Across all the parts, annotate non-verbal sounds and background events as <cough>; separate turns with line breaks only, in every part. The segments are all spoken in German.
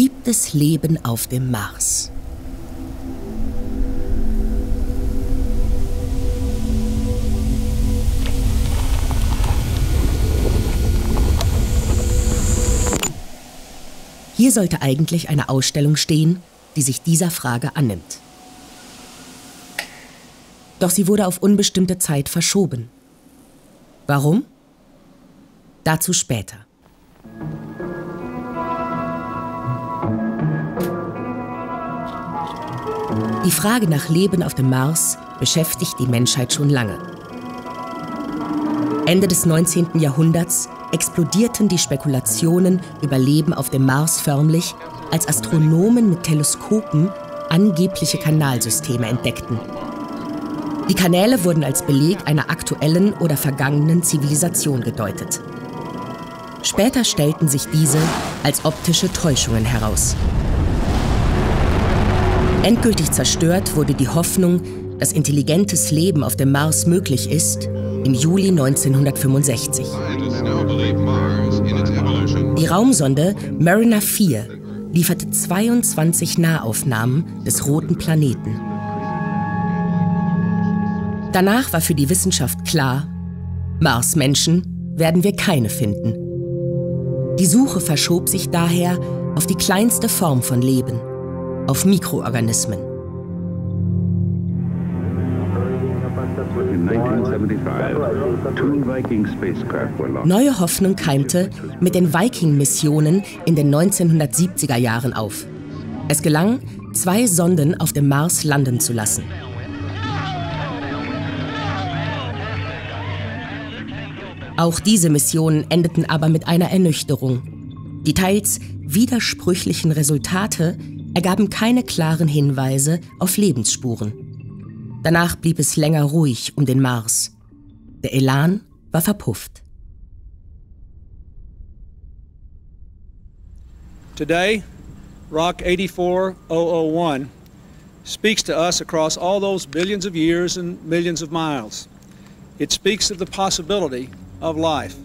Gibt es Leben auf dem Mars? Hier sollte eigentlich eine Ausstellung stehen, die sich dieser Frage annimmt. Doch sie wurde auf unbestimmte Zeit verschoben. Warum? Dazu später. Die Frage nach Leben auf dem Mars beschäftigt die Menschheit schon lange. Ende des 19. Jahrhunderts explodierten die Spekulationen über Leben auf dem Mars förmlich, als Astronomen mit Teleskopen angebliche Kanalsysteme entdeckten. Die Kanäle wurden als Beleg einer aktuellen oder vergangenen Zivilisation gedeutet. Später stellten sich diese als optische Täuschungen heraus. Endgültig zerstört wurde die Hoffnung, dass intelligentes Leben auf dem Mars möglich ist, im Juli 1965. Die Raumsonde Mariner 4 lieferte 22 Nahaufnahmen des roten Planeten. Danach war für die Wissenschaft klar, Marsmenschen werden wir keine finden. Die Suche verschob sich daher auf die kleinste Form von Leben, auf Mikroorganismen. Neue Hoffnung keimte mit den Viking-Missionen in den 1970er Jahren auf. Es gelang, zwei Sonden auf dem Mars landen zu lassen. Auch diese Missionen endeten aber mit einer Ernüchterung. Die teils widersprüchlichen Resultate ergaben keine klaren Hinweise auf Lebensspuren. Danach blieb es länger ruhig um den Mars. Der Elan war verpufft.
Today, Rock 84001 speaks to us across all those billions of years and millions of miles. It speaks of the possibility of life.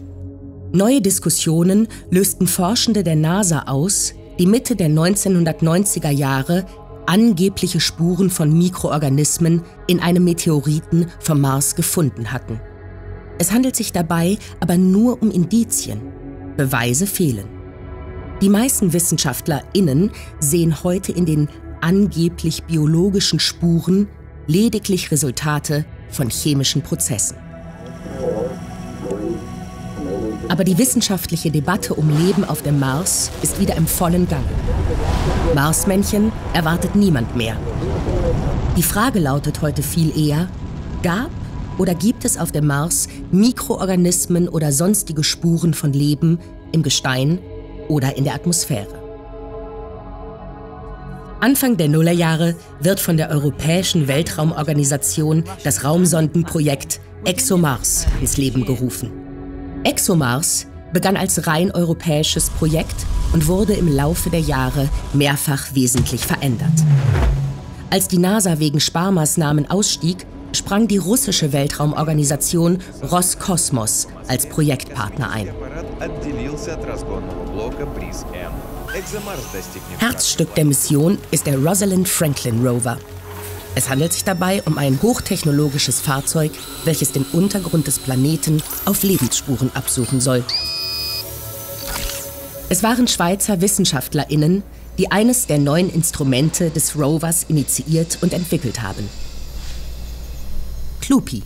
Neue Diskussionen lösten Forschende der NASA aus, die Mitte der 1990er Jahre angebliche Spuren von Mikroorganismen in einem Meteoriten vom Mars gefunden hatten. Es handelt sich dabei aber nur um Indizien. Beweise fehlen. Die meisten WissenschaftlerInnen sehen heute in den angeblich biologischen Spuren lediglich Resultate von chemischen Prozessen. Aber die wissenschaftliche Debatte um Leben auf dem Mars ist wieder im vollen Gang. Marsmännchen erwartet niemand mehr. Die Frage lautet heute viel eher, gab oder gibt es auf dem Mars Mikroorganismen oder sonstige Spuren von Leben im Gestein oder in der Atmosphäre? Anfang der Nullerjahre wird von der Europäischen Weltraumorganisation das Raumsondenprojekt ExoMars ins Leben gerufen. ExoMars begann als rein europäisches Projekt und wurde im Laufe der Jahre mehrfach wesentlich verändert. Als die NASA wegen Sparmaßnahmen ausstieg, sprang die russische Weltraumorganisation Roskosmos als Projektpartner ein. Herzstück der Mission ist der Rosalind Franklin Rover. Es handelt sich dabei um ein hochtechnologisches Fahrzeug, welches den Untergrund des Planeten auf Lebensspuren absuchen soll. Es waren Schweizer WissenschaftlerInnen, die eines der neuen Instrumente des Rovers initiiert und entwickelt haben. Clupi,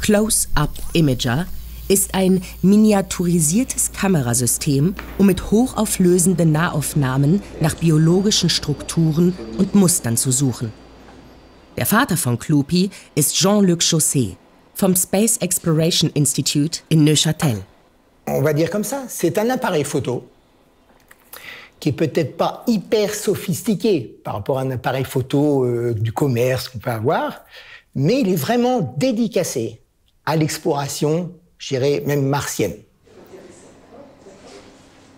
Close-Up Imager, ist ein miniaturisiertes Kamerasystem, um mit hochauflösenden Nahaufnahmen nach biologischen Strukturen und Mustern zu suchen. Der Vater von Clupi ist Jean-Luc Chausset vom Space Exploration Institute in Neuchâtel.
On va dire comme ça, c'est un appareil photo qui est peut-être pas hyper sophistiqué par rapport à un appareil photo euh, du commerce qu'on peut avoir, mais il est vraiment dédicacé à l'exploration, je même martienne.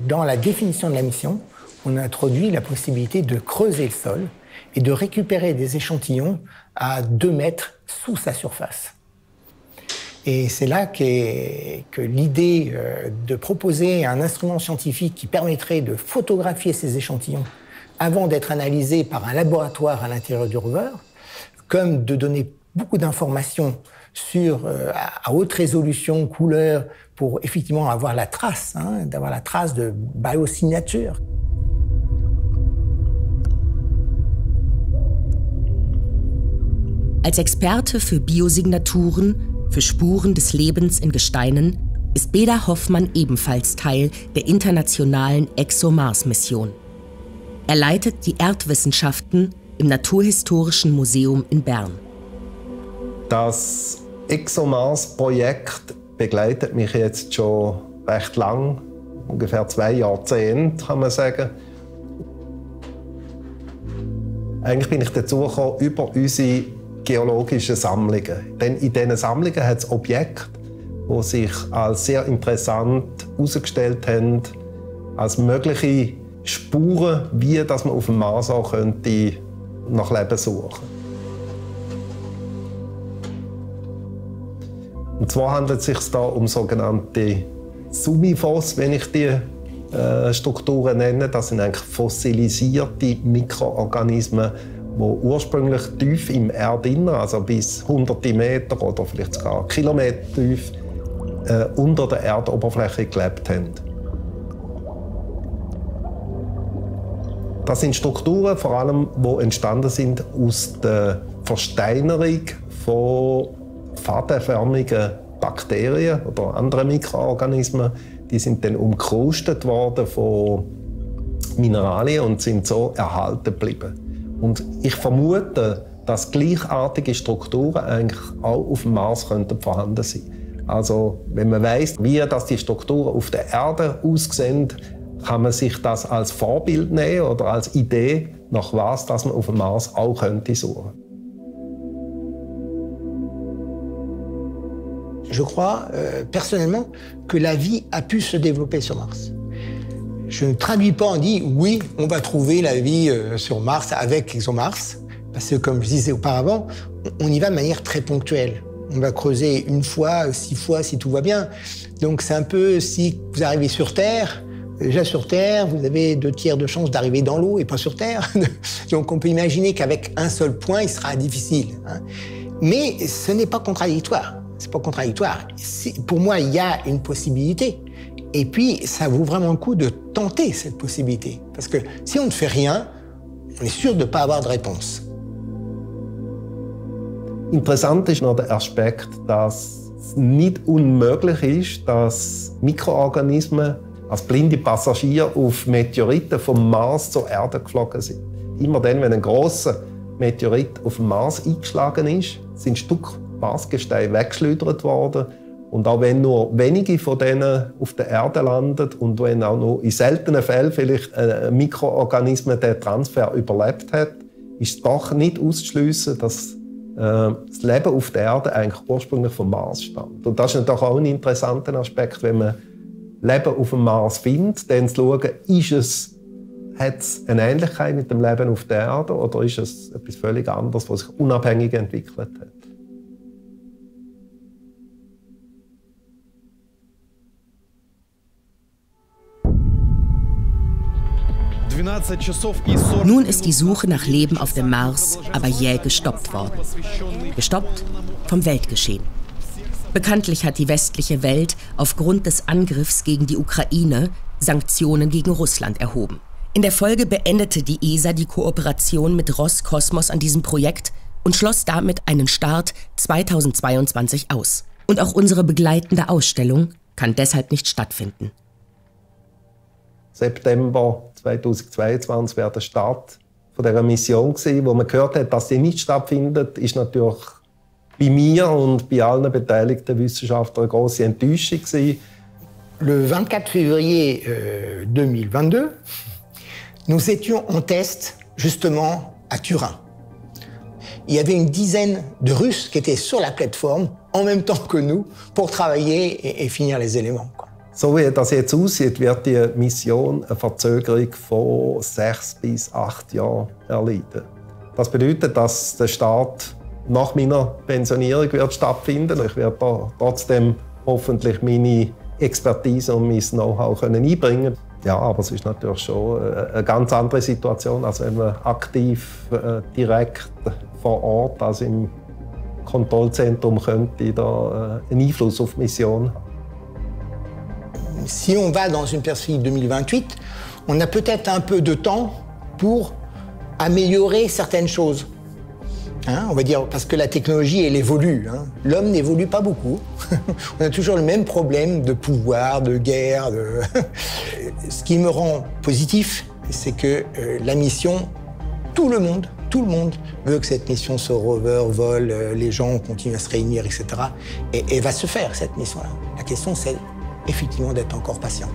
Dans la définition de la mission, on introduit la possibilité de creuser le sol et de récupérer des échantillons à 2 mètres sous sa surface. Et c'est là que l'idée euh, de proposer un instrument scientifique qui permettrait de photographier ces échantillons avant d'être analysés par un laboratoire à l'intérieur du rover, comme de donner beaucoup d'informations sur euh, à haute résolution, couleur, pour effectivement avoir la trace, hein, d'avoir la trace de biosignature.
Als Experte für Biosignaturen, für Spuren des Lebens in Gesteinen, ist Beda Hoffmann ebenfalls Teil der internationalen ExoMars-Mission. Er leitet die Erdwissenschaften im Naturhistorischen Museum in Bern.
Das ExoMars-Projekt begleitet mich jetzt schon recht lang, ungefähr zwei Jahrzehnte, kann man sagen. Eigentlich bin ich dazu gekommen über unsere geologischen Sammlungen. Denn in diesen Sammlungen hat es Objekte, die sich als sehr interessant herausgestellt haben, als mögliche Spuren, wie dass man auf dem Mars auch könnte nach Leben suchen Und zwar handelt es sich da um sogenannte Sumifos, wenn ich die äh, Strukturen nenne. Das sind eigentlich fossilisierte Mikroorganismen, die ursprünglich tief im Erdinneren, also bis hunderte Meter oder vielleicht sogar Kilometer tief, äh, unter der Erdoberfläche gelebt haben. Das sind Strukturen, vor allem, die entstanden sind aus der Versteinerung von fadenförmigen Bakterien oder anderen Mikroorganismen. Die sind dann umkrustet worden von Mineralien und sind so erhalten geblieben. Und ich vermute, dass gleichartige Strukturen eigentlich auch auf dem Mars könnten vorhanden sein. Also, wenn man weiß, wie das die Strukturen auf der Erde aussehen, kann man sich das als Vorbild nehmen oder als Idee, nach was dass man auf dem Mars auch könnte suchen.
Je crois euh, personnellement que la vie a pu se développer sur Mars. Je ne traduis pas en dit oui, on va trouver la vie euh, sur Mars avec ExoMars, parce que comme je disais auparavant, on y va de manière très ponctuelle. On va creuser une fois, six fois si tout va bien. Donc c'est un peu si vous arrivez sur Terre, déjà sur Terre, vous avez deux tiers de chances d'arriver dans l'eau et pas sur Terre. <laughs> Donc on peut imaginer qu'avec un seul point, il sera difficile. Hein. Mais ce n'est pas contradictoire. C'est pas contradictoire. Pour moi, il y a une possibilité. Et puis, ça vaut vraiment le coup de tenter cette possibilité. Parce que si on ne fait rien, on est sûr de ne pas avoir de réponse.
Interessant ist noch der Aspekt, dass es nicht unmöglich ist, dass Mikroorganismen als blinde Passagiere auf Meteoriten vom Mars zur Erde geflogen sind. Immer dann, wenn ein großer Meteorit auf dem Mars eingeschlagen ist, sind Stück Marsgestein weggeschleudert worden und auch wenn nur wenige von denen auf der Erde landen und wenn auch nur in seltenen Fällen vielleicht ein Mikroorganismus den Transfer überlebt hat, ist doch nicht auszuschließen, dass äh, das Leben auf der Erde eigentlich ursprünglich vom Mars stammt. Und das ist natürlich auch ein interessanter Aspekt, wenn man Leben auf dem Mars findet, dann zu schauen, ist es, hat es eine Ähnlichkeit mit dem Leben auf der Erde oder ist es etwas völlig anderes, was sich unabhängig entwickelt hat.
Nun ist die Suche nach Leben auf dem Mars aber jäh gestoppt worden. Gestoppt vom Weltgeschehen. Bekanntlich hat die westliche Welt aufgrund des Angriffs gegen die Ukraine Sanktionen gegen Russland erhoben. In der Folge beendete die ESA die Kooperation mit Roskosmos an diesem Projekt und schloss damit einen Start 2022 aus. Und auch unsere begleitende Ausstellung kann deshalb nicht stattfinden.
September 2022 wäre der Start von dieser Mission gewesen. Wo man gehört hat, dass sie nicht stattfindet, ist natürlich bei mir und bei allen beteiligten Wissenschaftlern eine große Enttäuschung gewesen.
Le 24 février euh, 2022, nous étions en test justement à Turin. Il y avait une dizaine de Russes qui étaient sur la plateforme en même temps que nous pour travailler et, et finir les éléments. Quoi.
So wie das jetzt aussieht, wird die Mission eine Verzögerung von sechs bis acht Jahren erleiden. Das bedeutet, dass der Start nach meiner Pensionierung wird stattfinden. Ich werde trotzdem hoffentlich meine Expertise und mein Know-how einbringen Ja, aber es ist natürlich schon eine ganz andere Situation, als wenn man aktiv äh, direkt vor Ort, also im Kontrollzentrum, könnte da äh, einen Einfluss auf die Mission haben.
Si on va dans une perspective 2028, on a peut-être un peu de temps pour améliorer certaines choses. Hein, on va dire, parce que la technologie, elle évolue. Hein. L'homme n'évolue pas beaucoup. <laughs> on a toujours le même problème de pouvoir, de guerre. De... <laughs> Ce qui me rend positif, c'est que euh, la mission, tout le monde, tout le monde veut que cette mission se rover, vole, euh, les gens continuent à se réunir, etc. Et, et va se faire, cette mission-là. La question, c'est effectivement d'être encore patient.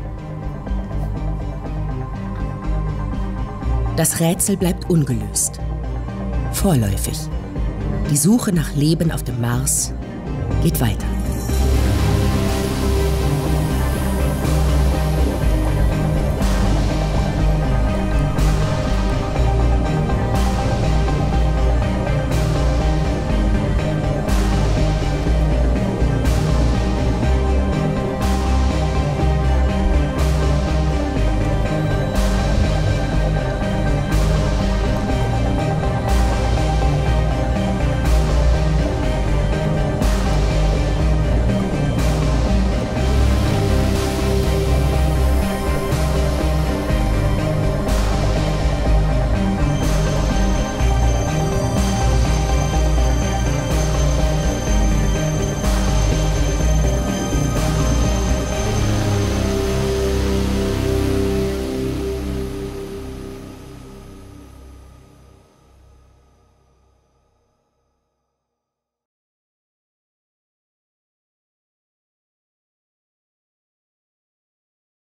Das Rätsel bleibt ungelöst. Vorläufig. Die Suche nach Leben auf dem Mars geht weiter.